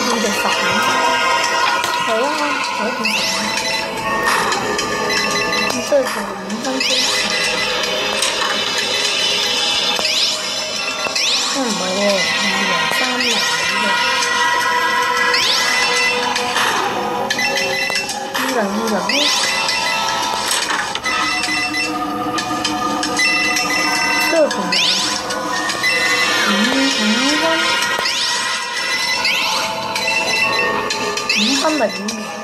咁就十蚊，好啊，好啊，好啊。咁所以就五分鐘。咁又唔係喎，二零三零咁樣。咁兩個人。uma.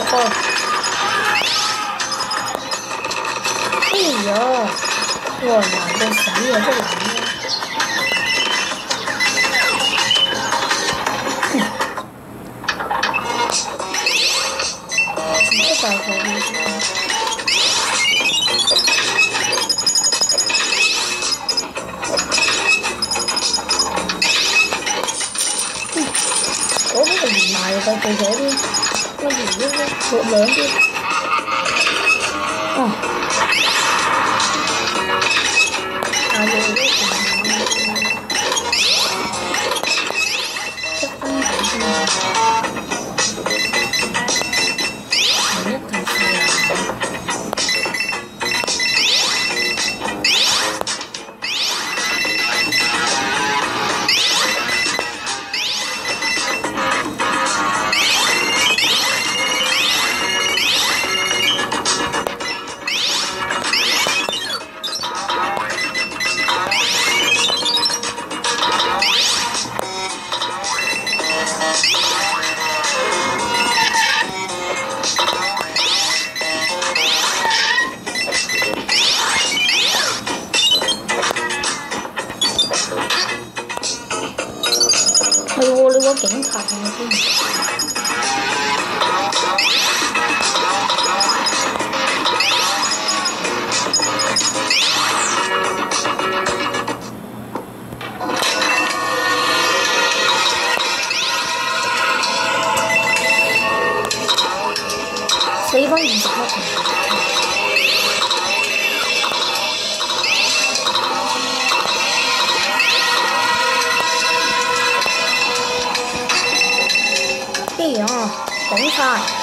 của tôi Ây dồ Ủa là tôi sáng rồi tôi làm Cái bài của mình Cố biết là gì mà rồi tôi cố đi hình như trộn lớn đi. 红茶